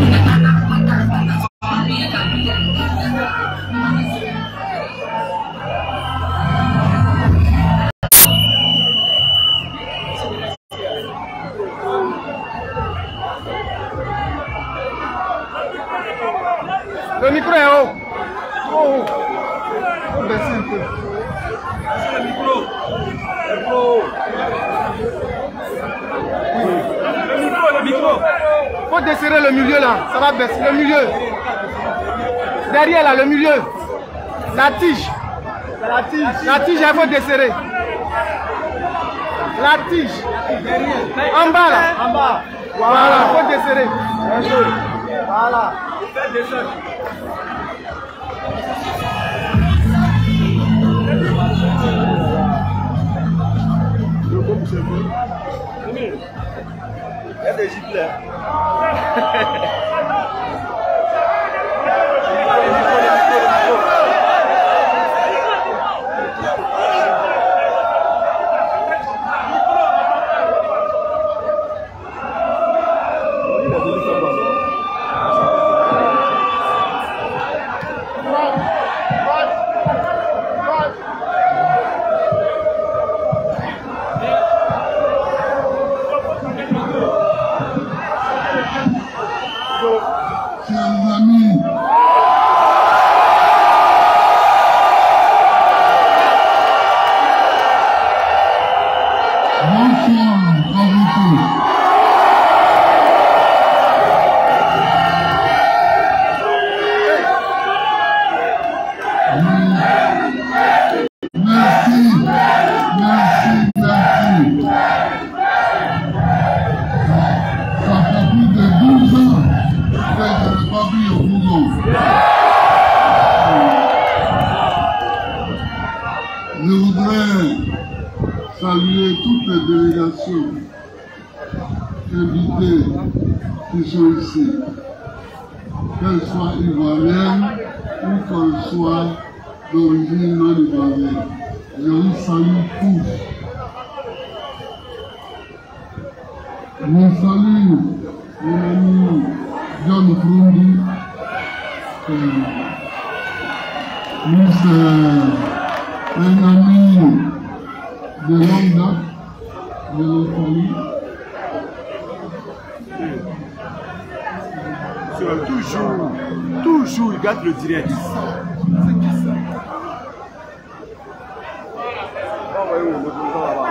Thank you. Desserrer le milieu là. Ça va baisser. Le milieu. Derrière là, le milieu. La tige. La tige. La tige, il faut desserrer. La tige. En bas là. En bas. Voilà, faut desserrer. Voilà. Faites stratejiler. That's my theory. Garde le direct. C'est qui ça Envoyez où le président là-bas.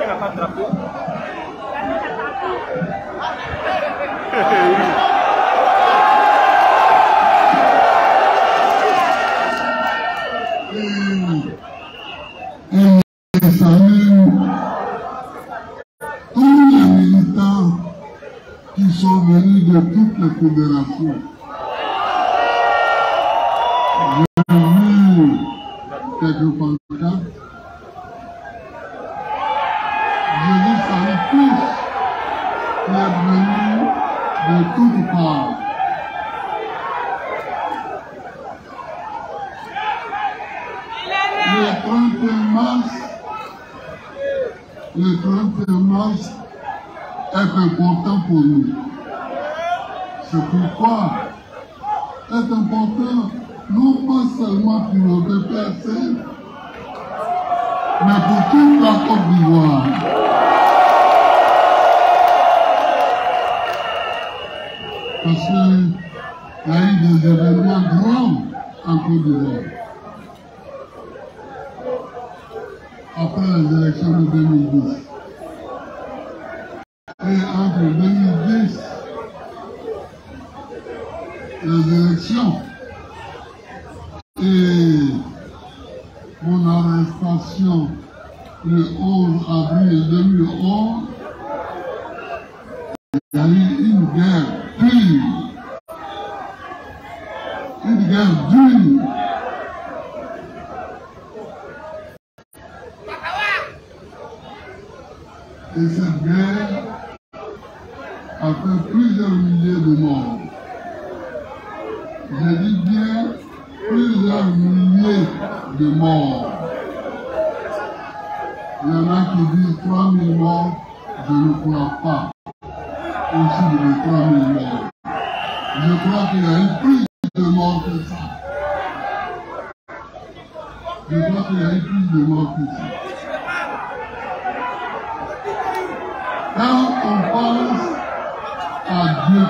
Il n'a pas de drapeau. Oui. Et je salue tous les militants qui sont venus de toutes les fédérations. J'ai vu quelques pancartes. Je les salue tous qui êtes venus de toutes parts. Le 31 mars, le 31 mars est pour nous. C'est pourquoi est important non pas seulement pour le PPC, mais pour toute la Côte d'Ivoire. Parce qu'il y a eu des événements grands en Côte d'Ivoire. après les élections de 2010. Et entre 2010, les élections et mon arrestation le 11 avril 2011, il y a eu une guerre dure. Une guerre dure Et cette guerre a fait plusieurs milliers de morts. Je dis bien plusieurs milliers de morts. Il y en a qui disent 3 000 morts, je ne crois pas. au-dessus de les 3 000 morts. Je crois qu'il y a eu plus de morts que ça. Je crois qu'il y a eu plus de morts que ça. Quand on pense à Dieu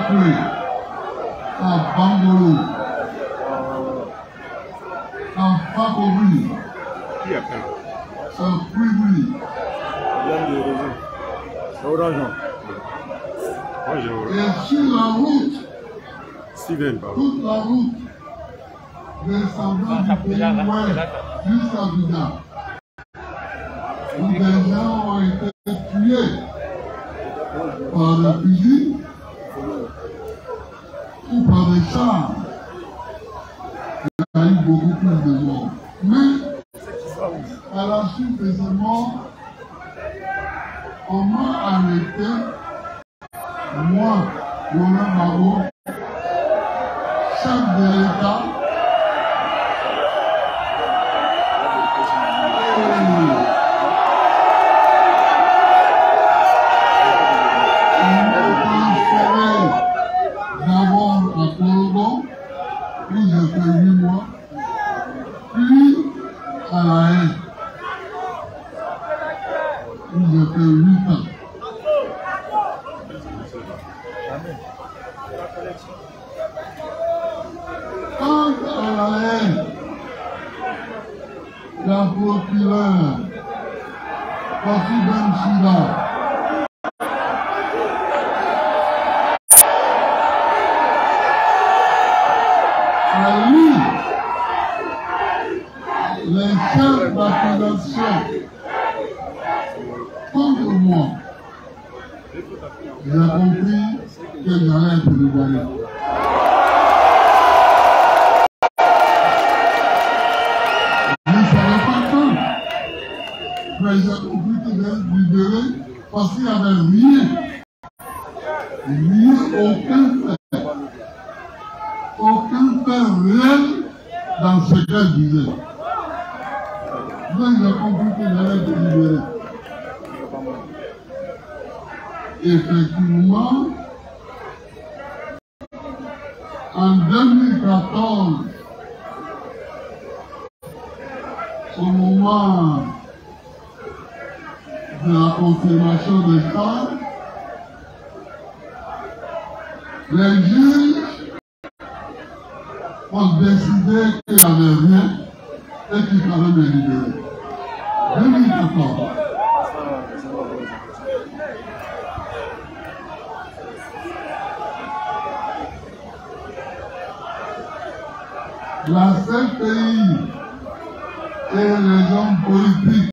à Bangolo, à Fakori, Qui appelle à orange. et sur la route, toute la route descendant du pays ouest jusqu'à Bida, où des gens ont été tués par des fusils ou par des chars. Il y a eu beaucoup plus de morts. Mais à la suite de morts, on m'a arrêté, moi, Roland Barreau, chef de l'État. D'abord à Colombo, où j'ai fait huit mois, puis à la haine, où j'ai fait huit ans. Quant à la haine, la procureure, Kofi Ben Chida, a lu les chefs d'accusation contre moi. J'ai compris que j'allais être libéré. Je ne savais pas quand. Mais j'ai compris que j'allais être libéré parce qu'il n'y avait rien. Rien, aucun fait aucun fait réel dans ce qu'elle disait. Donc j'ai compris que j'allais être libéré. Effectivement, en 2014, au moment de la confirmation des cas, les juges ont décidé qu'il n'y avait rien et qu'il fallait me libérer. 2014. La CPI et les hommes politiques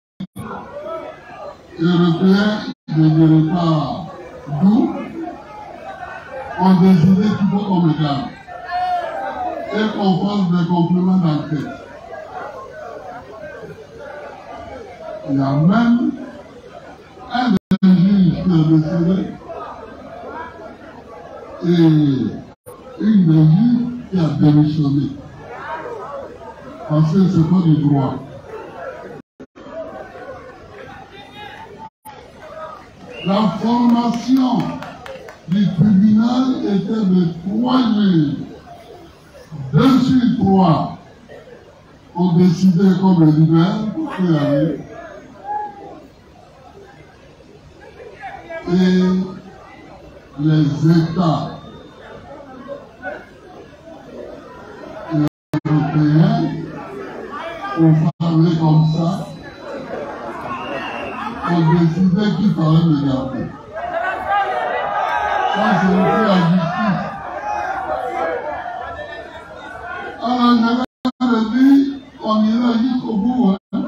européens, ne dirais pas d'où, ont décidé qu'il faut qu'on et qu'on fasse des compléments d'enquête. Il y a même un des qui a décidé et une des qui a démissionné. Parce que c'est pas du droit. La formation du tribunal était de trois juges. Deux sur trois ont décidé comme le pour y aller. Et les États ont parlé comme ça, ont décidé qu'il fallait me garder. Ça, c'est la justice. Alors, je leur ai dit, on ira jusqu'au bout. Hein.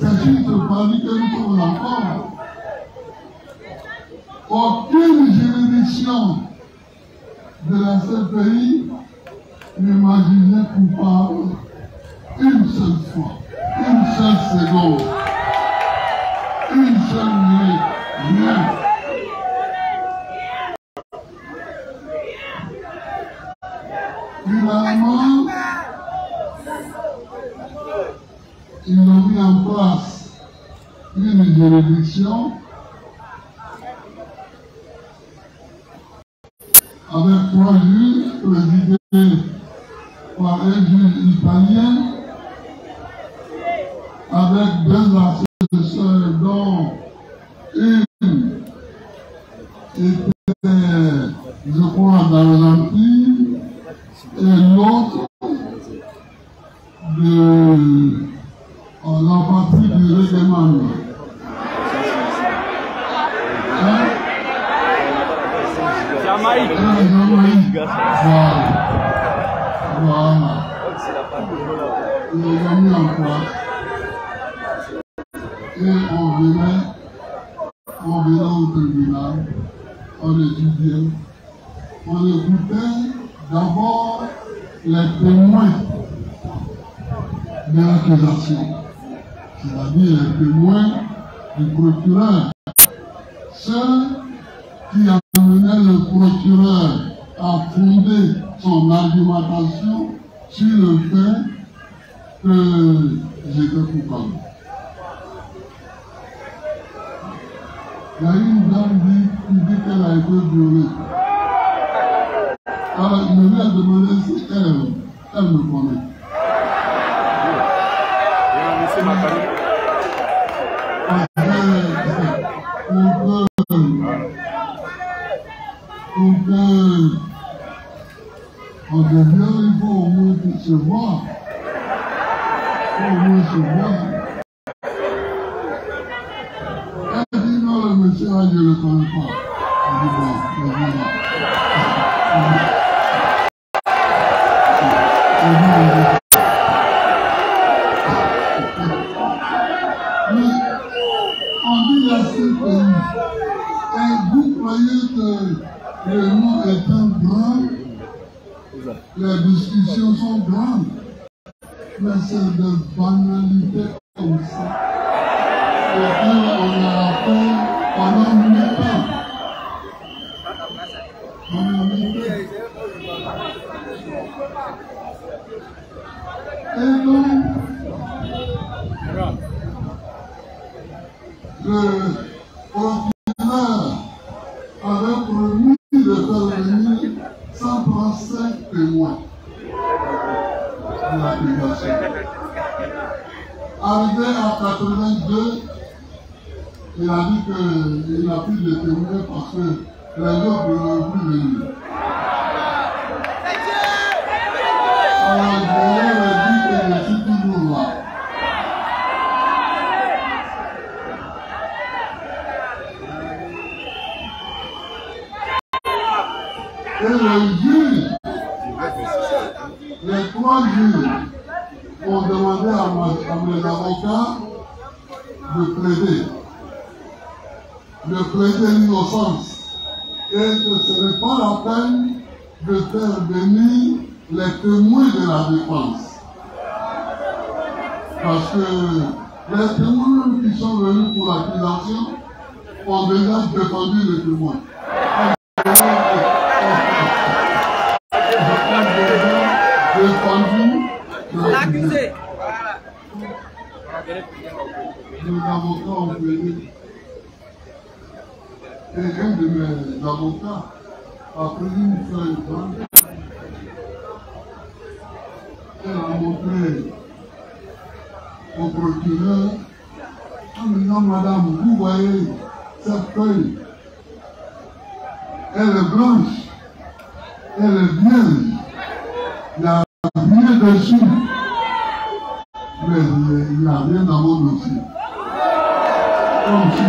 Aussi se parie quelque chose encore. Aucune juridiction de la CPI n'imaginait coupable une seule fois, une seule seconde, une seule minute, rien. Finalement, ils ont mis en place une juridiction avec trois juges présidés par un juge italien, avec deux assesseurs dont une était, je crois, d'Argentine et l'autre de en la partie du règlement. Hein? Jamaïque. Ah, Jamaïque. Voilà. Voilà. Ils ont mis en place. Et on venait, on venait au tribunal, on étudiait, on écoutait d'abord les témoins de l'accusation, c'est-à-dire les témoins du procureur. Ceux qui amenaient le procureur à fonder son argumentation sur le fait que j'étais coupable. Il y a une dame qui dit qu'elle a été violée. Alors, je lui ai demandé si elle, elle me connaît. Parce que pour que, pour que on devienne, il faut au moins se voir. Il faut au moins se voir. Elle dit non, le monsieur, là, je ne le connais pas. Je dis bon, je dis non. Je dis, je dis, Mais on dit la CPI. Et vous croyez que le nom étant grand, les discussions sont grandes. Mais c'est de banalité comme ça. Auquel on a affaire pendant mille ans. Pendant mille ans. Et donc, le procureur avait promis de faire venir 135 témoins de l'accusation. Arrivé à 82, il a dit qu'il n'a plus de témoins parce que les autres ne veulent plus venir. Alors, je lui ai dit que je suis toujours là. Et le juge, les trois juges ont demandé à, ma- à mes avocats de plaider, de plaider l'innocence et que ce n'est pas la peine de faire venir les témoins de la défense? Parce que les témoins qui sont venus pour l'accusation ont déjà défendu les témoins. défendu L'accusé. Les avocats ont plaidé. Et un de mes avocats a pris une feuille blanche. Elle a montré au procureur en disant Madame, vous voyez cette feuille. Elle est blanche. Elle est vierge. Il n'y a rien dessus. Mais il n'y a rien dans mon dossier. Comme si c'était.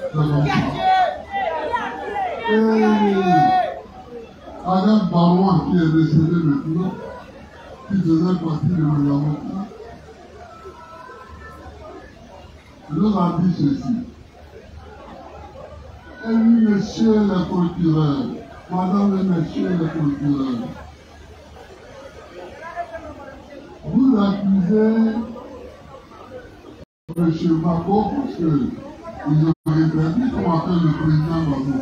C'est comme ça. Et Adam Barouin qui est décédé maintenant, qui faisait partie de mes avocats, leur a dit ceci. Et oui, messieurs les procureurs, madame et messieurs les procureurs, vous M. Bako parce que ils ont interdit qu'on appelle le président Bako.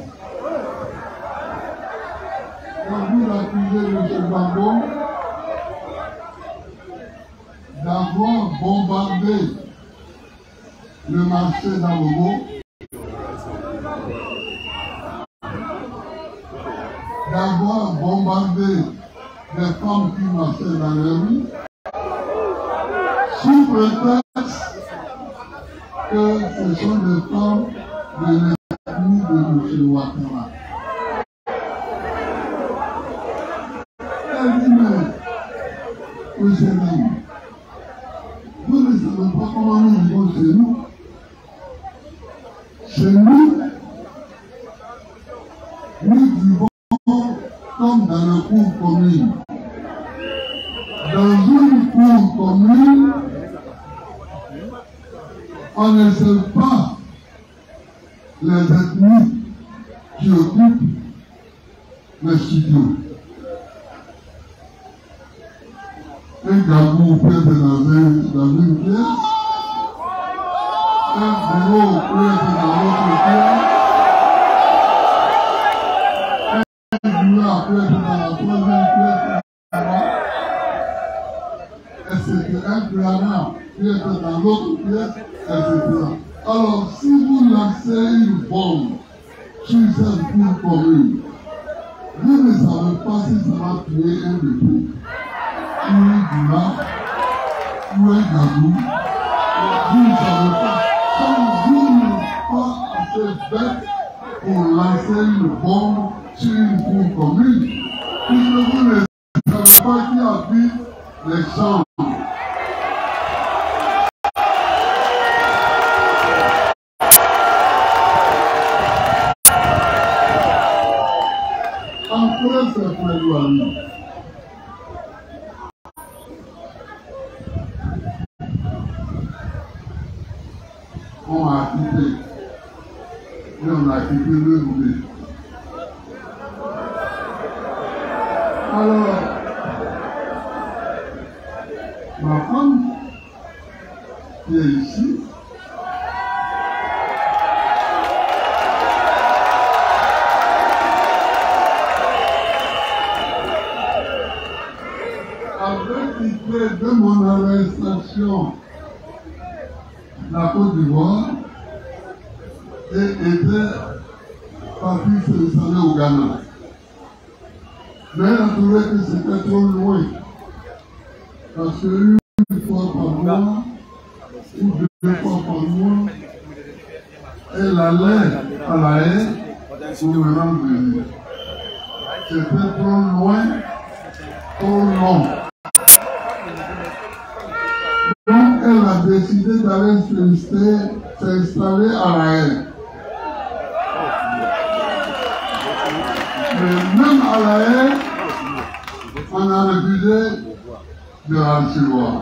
Quand vous accusez M. Bako d'avoir bombardé le marché d'Abobo, d'avoir bombardé les femmes qui marchaient dans les rues, sous prétexte que ce sont des femmes de l'ethnie de M. Ouattara. Elle dit, mais, monsieur Nam, on ne sait pas les ethnies qui occupent les studios. Un gabou peut être dans, un, dans une pièce, un bureau peut être dans l'autre pièce, un bureau peut être dans la troisième pièce, etc. Un piano peut être dans l'autre pièce, etc. Alors, si vous lancez une bombe sur cette cour commune, vous ne savez pas si ça va tuer un bébé, ou un goula, ou un gabou. Vous ne savez pas. Comme vous n'êtes pas assez bête pour lancer une bombe sur une cour commune, puisque vous ne savez pas qui habite les chambres. Après cette plaidoirie, on m'a quitté. Et on a quitté le bébé. Alors, ma femme, qui est ici, avait quitté de mon arrestation la Côte d'Ivoire et était parti s'installer au Ghana. Mais elle a trouvé que c'était trop loin. Parce que une fois par mois, ou deux fois par mois, elle allait à la haie C'était trop loin, trop long. Donc elle a décidé d'aller s'installer à la haie. Mais même à la haie, on a refusé de la recevoir.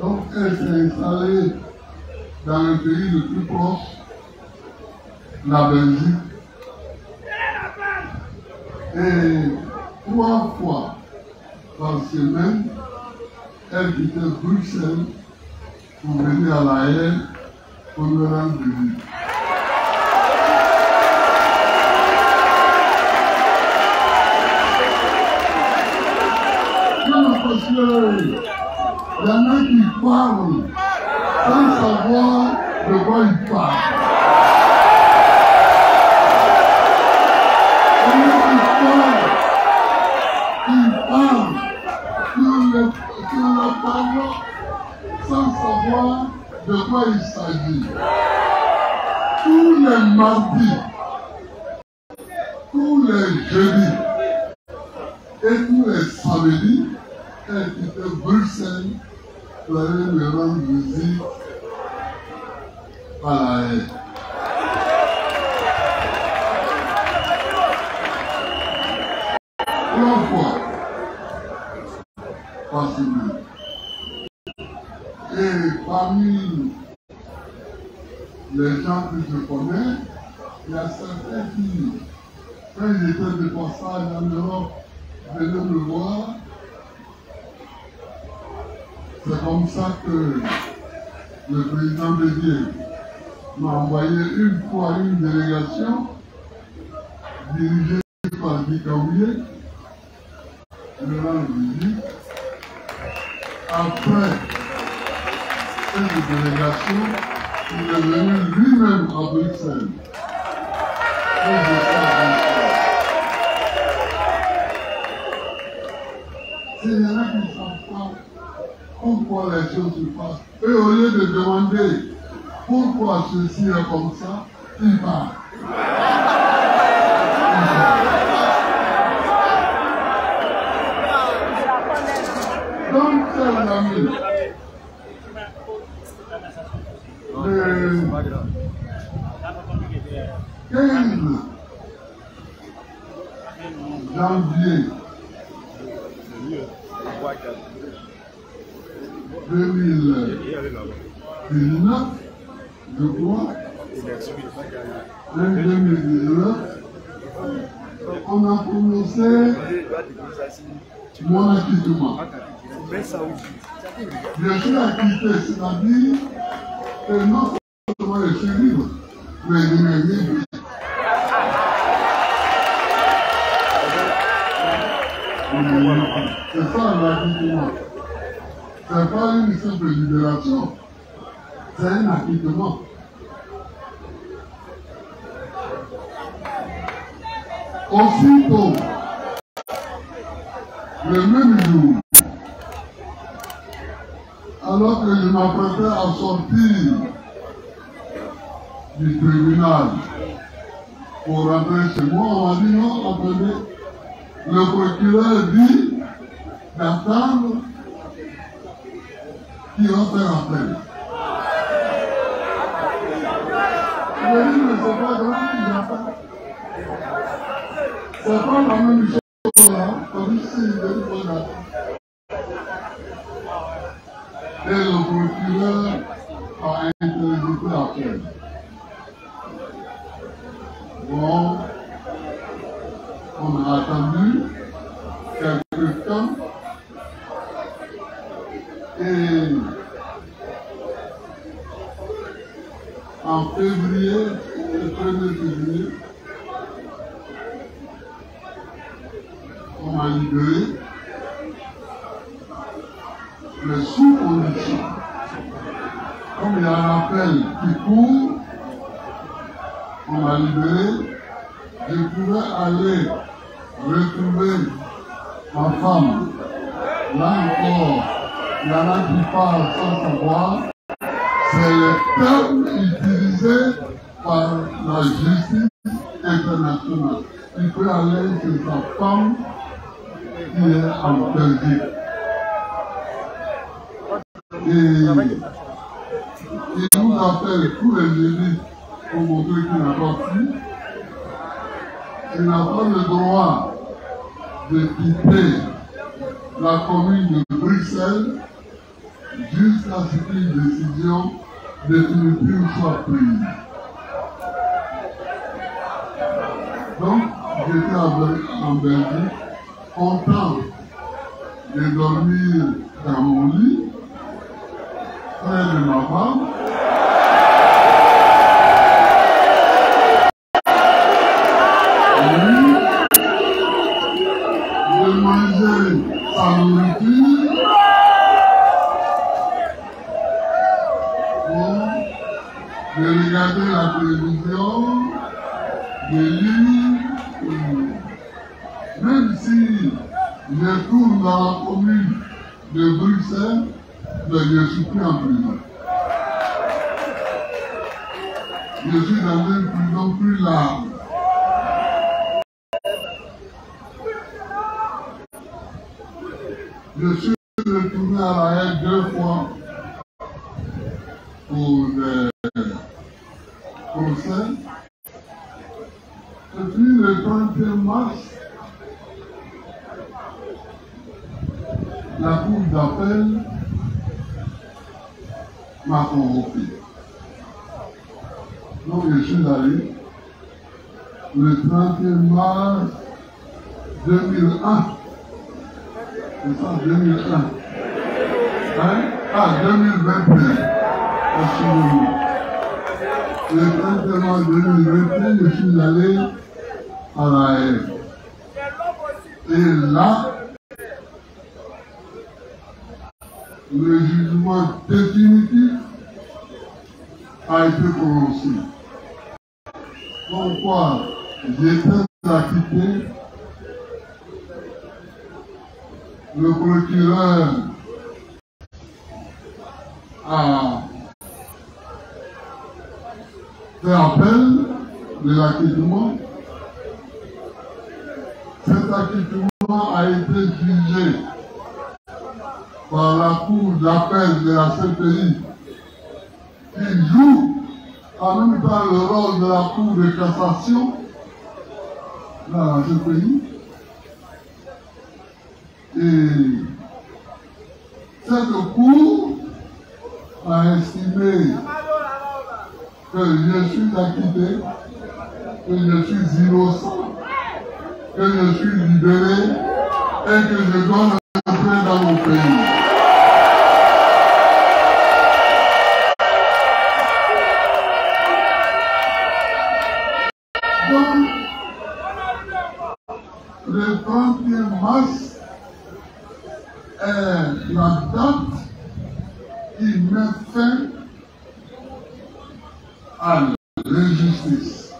Donc elle s'est installée dans le pays le plus proche, la Belgique. Et trois fois par semaine, elle quittait Bruxelles pour venir à la haie pour me rendre visite. Parce y en a qui parlent sans savoir de quoi ils parlent. Les mardis, tous les jeudis et tous les samedis, elle quittait Bruxelles pour aller me rendre visite à la haie. Il y a certains qui, quand ils étaient de passage en Europe, venaient me voir. C'est comme ça que le président Bédier m'a envoyé une fois une délégation dirigée par Guy Kaouye, le visite. Après cette délégation, il est venu lui-même à Bruxelles. Pourquoi les choses se passent, et au lieu de demander pourquoi ceci est comme ça, ils parlent. Donc, chers amis, le 15 janvier 2019, je crois, même 2019, on a prononcé mon acquittement. Je suis acquitté, c'est-à-dire que non seulement je suis libre, mais je rien dit. C'est ça l'acquittement. Pas une simple libération, c'est un acquittement. Aussitôt, le même jour, alors que je m'apprêtais à sortir du tribunal pour rentrer chez moi, on m'a dit non, attendez, le procureur dit d'attendre qui appel. Je dis, mais c'est pas grave, il pas. C'est la même chose là, comme si il. Et le procureur a l'appel. Bon, on a attendu février, le 1er février, on m'a libéré, mais sous condition. Comme il y a un appel qui court, on m'a libéré, je pouvais aller retrouver ma femme. Là encore, il y en a qui parlent sans savoir. C'est le terme utilisé par la justice internationale. Il peut aller chez sa femme qui est en Belgique. Et il nous appelle tous les jeudis pour montrer qu'il n'a pas fui. Il n'a pas le droit de quitter la commune de Bruxelles jusqu'à ce qu'une décision définitive soit prise. Donc, j'étais en Belgique, content de dormir dans mon lit, près de ma femme. Oui, de manger sa nourriture. de regarder la télévision, de lire, euh, même si je tourne dans la commune de Bruxelles, mais je suis plus en prison. Je suis dans une prison plus large. Je suis retourné à la haie deux fois pour des procès. Et puis le 31 mars, la Cour d'appel m'a convoqué. Donc je suis allé le 31 mars 2001. C'est ça, 2001. Hein? Ah, 2021. Excusez-moi. Le 31 mars 2021, je suis allé à la haine. Et là, le jugement définitif a été prononcé. Pourquoi j'étais acquitté, le procureur a fait appel de l'acquittement. Cet acquittement a été jugé par la Cour d'appel de la CPI qui joue en même temps le rôle de la Cour de cassation dans la CPI. Et cette Cour a estimé que je suis acquitté, que je suis innocent, que je suis libéré et que je dois le 31 mars est la date qui met fin à l'injustice.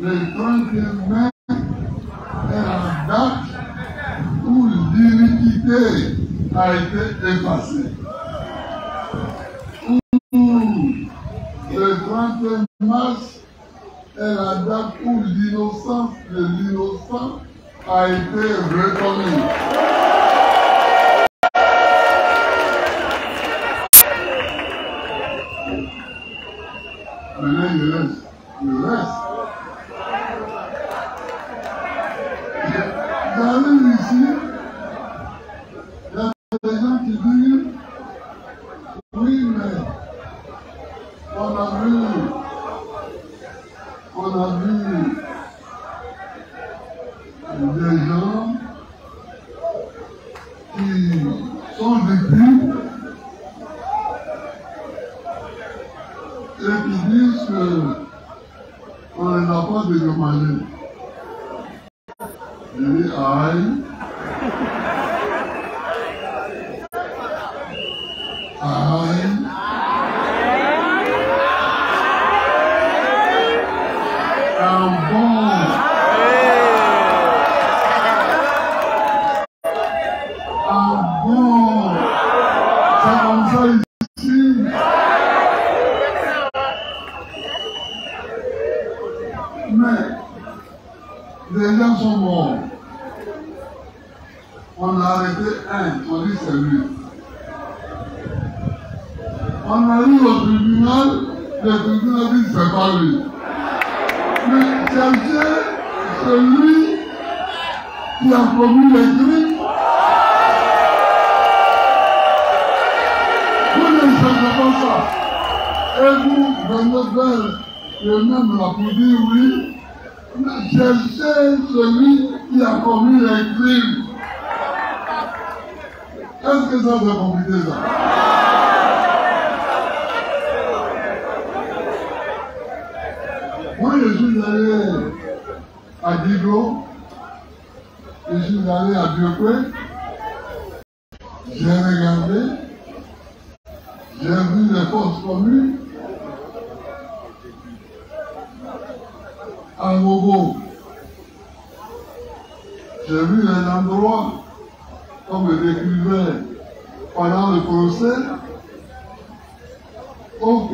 Le 31 mai est la date où l'iniquité a été effacée. Où le 31 mars est la date où l'innocence de l'innocent a été reconnue. Maintenant, il reste. Il reste. J'arrive ici, il y a des gens qui disent oui, mais on a vu, on a vu des gens qui sont victimes et qui disent qu'on ne l'a pas dédommagé. Je dis aïe. Aïe. Un bon. Un bon. C'est comme ça ici. Mais les gens sont morts. On a arrêté un, on dit c'est lui. On arrive au tribunal, le tribunal dit c'est pas lui. Mais cherchez celui qui a commis les crimes. Vous ne cherchez pas ça. Et vous venez vers le même là pour dire oui, mais cherchez celui qui a commis les crimes. Est-ce que ça c'est compliqué ça? Moi je suis allé Digo, je suis allé à Biokwe, j'ai regardé, j'ai vu les forces communes, à Mogo. J'ai vu les endroits, comme le décrivait pendant le procès, ok,